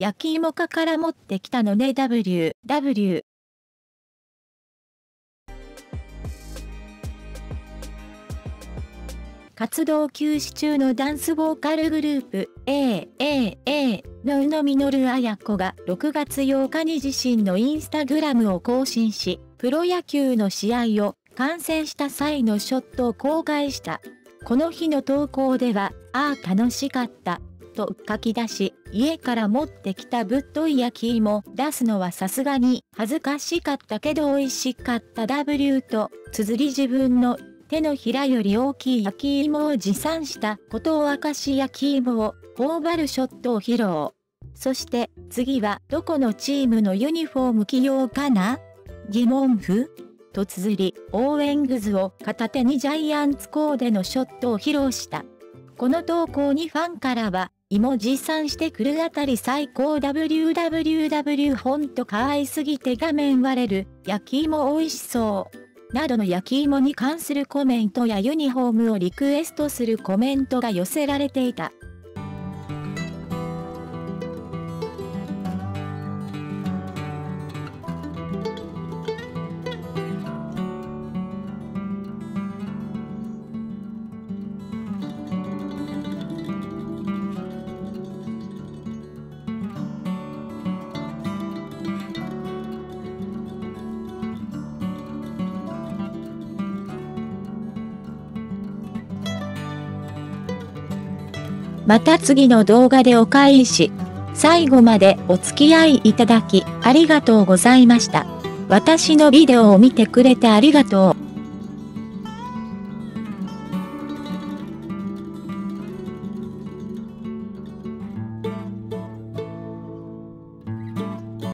焼き芋家から持ってきたのね WW。W。活動休止中のダンスボーカルグループ A、A、A の宇野実彩子が6月8日に自身のインスタグラムを更新し、プロ野球の試合を観戦した際のショットを公開した。この日の投稿では、ああ楽しかった、と書き出し、家から持ってきたぶっとい焼き芋出すのはさすがに恥ずかしかったけど美味しかった W と、綴り自分の手のひらより大きい焼き芋を持参したことを明かし焼き芋を頬張るショットを披露。そして次はどこのチームのユニフォーム起用かな？疑問符？と綴り応援グズを片手にジャイアンツコーデのショットを披露した。この投稿にファンからは、芋持参してくるあたり最高 www ほんと可愛すぎて画面割れる、焼き芋美味しそう。などの焼き芋に関するコメントやユニフォームをリクエストするコメントが寄せられていた。また次の動画でお会いし。最後までお付き合いいただきありがとうございました。私のビデオを見てくれてありがとう。